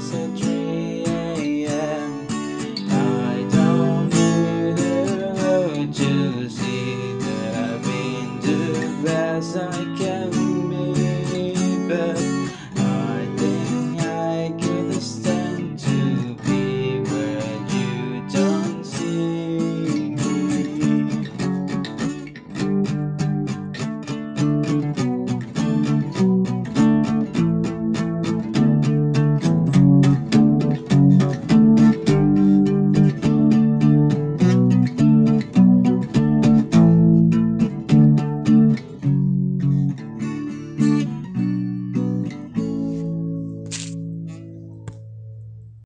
is a dream. I don't need the to see that I've been the best I can be, but I think I could stand to be where you don't see me.